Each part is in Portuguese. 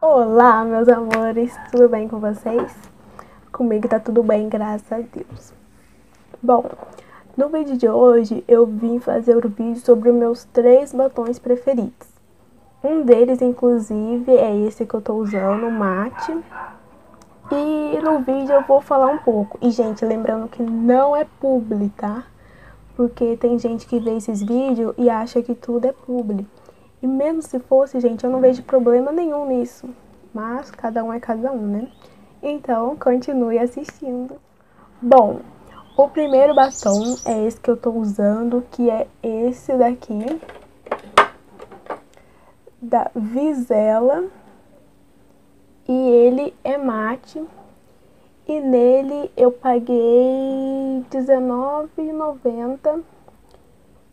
Olá, meus amores, tudo bem com vocês? Comigo tá tudo bem, graças a Deus. Bom, no vídeo de hoje eu vim fazer o vídeo sobre os meus três batons preferidos. Um deles, inclusive, é esse que eu tô usando, o mate. E no vídeo eu vou falar um pouco. E, gente, lembrando que não é publi, tá? Porque tem gente que vê esses vídeos e acha que tudo é publi. E mesmo se fosse, gente, eu não vejo problema nenhum nisso. Mas cada um é cada um, né? Então, continue assistindo. Bom, o primeiro batom é esse que eu tô usando, que é esse daqui. Da Visela. E ele é mate. E nele eu paguei R$19,90.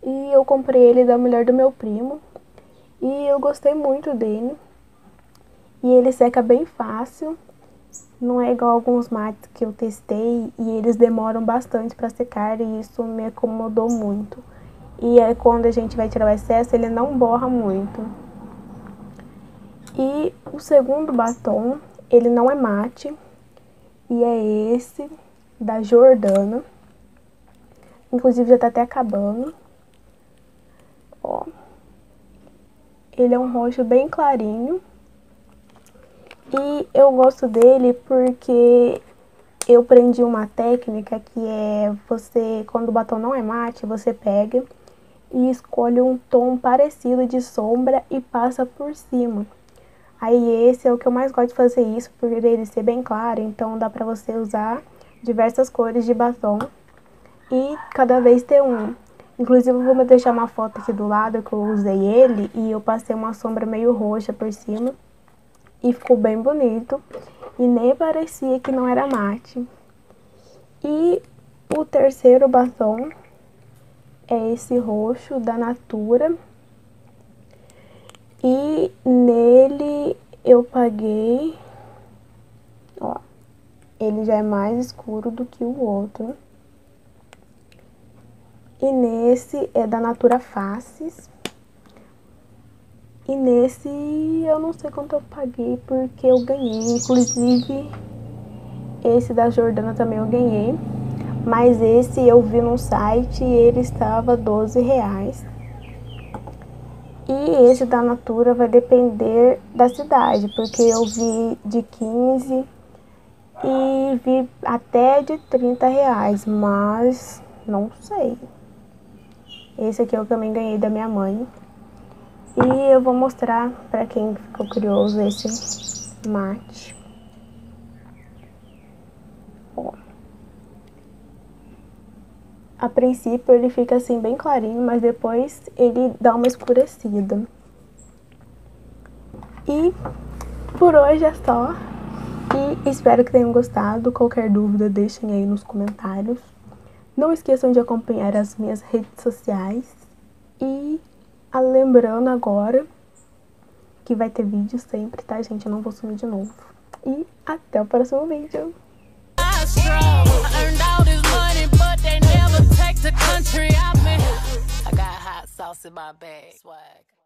E eu comprei ele da mulher do meu primo. E eu gostei muito dele. E ele seca bem fácil. Não é igual alguns mates que eu testei e eles demoram bastante para secar e isso me acomodou muito. E é quando a gente vai tirar o excesso, ele não borra muito. E o segundo batom, ele não é mate. E é esse da Jordana. Inclusive já tá até acabando. Ó. Ele é um roxo bem clarinho. E eu gosto dele porque eu aprendi uma técnica que é você, quando o batom não é mate, você pega e escolhe um tom parecido de sombra e passa por cima. Aí esse é o que eu mais gosto de fazer isso, por ele ser bem claro, então dá pra você usar diversas cores de batom e cada vez ter um. Inclusive eu vou deixar uma foto aqui do lado que eu usei ele e eu passei uma sombra meio roxa por cima. E ficou bem bonito. E nem parecia que não era mate. E o terceiro batom é esse roxo da Natura. E nele eu paguei... Ó, ele já é mais escuro do que o outro. E nesse é da Natura Faces. E nesse eu não sei quanto eu paguei porque eu ganhei. Inclusive esse da Jordana também eu ganhei. Mas esse eu vi no site e ele estava 12 reais. E esse da Natura vai depender da cidade, porque eu vi de 15 e vi até de 30 reais, mas não sei. Esse aqui eu também ganhei da minha mãe. E eu vou mostrar para quem ficou curioso esse mate. Ó. A princípio ele fica assim bem clarinho, mas depois ele dá uma escurecida. E por hoje é só. E espero que tenham gostado. Qualquer dúvida deixem aí nos comentários. Não esqueçam de acompanhar as minhas redes sociais. E lembrando agora que vai ter vídeo sempre, tá, gente? Eu não vou sumir de novo. E até o próximo vídeo. Sauce in my bag. Swag.